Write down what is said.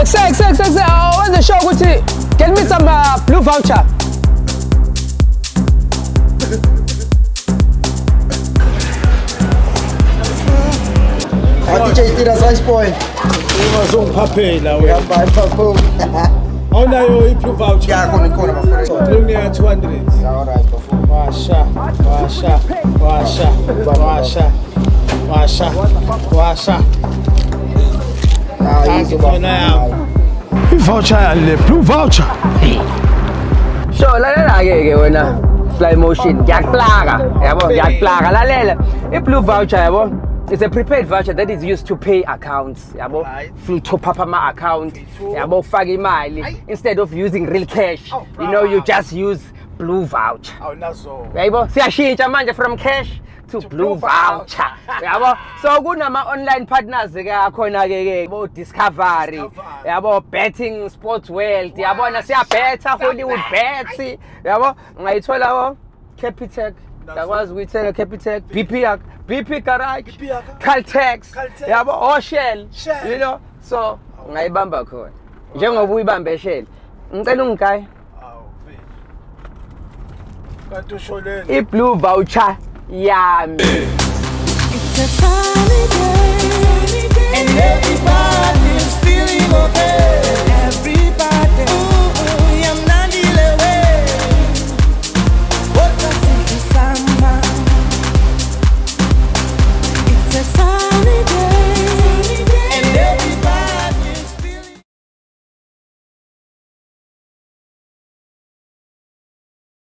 exe exe exe exe wenze sure ukuthi get me some uh, blue voucher Ah, DJ Tira Size Point. ungazongiphaphela wena awunayo i-blue voucher Ya khona khona bafowethu. kulokunika 200 Alright bafowethu. washa washa washa washa washa washa Ah, Thank yizo you, khona yawo. bafowethu. i-voucher le blue voucher. Sure lalela-ke ke wena fly motion ngiyakuplaka yabo ngiyakuplaka lalela i-blue voucher yabo it's a prepaid voucher that is used to pay accounts yabo Right. to top up ama-account True. yabo ufake imali instead of using real cash Oh, you know you just use blue voucher. Awunazo yabo siyashintsha manje from cash to blue blue voucher. Yabo so kunama-online partners ke akhona-ke ke bo discovery. yabo betting sports world yabona siyabetha hollywood bets yabo ungayithola ko capitec. Uyakwazi ukuyithenga capitec? Bp yak bp garage. Caltex. Yabo oshell Shell. you know so ungayibamba khona. Njengoba uyibambe shell. Ngicela vele kanti usho leni i-blue voucher. Yami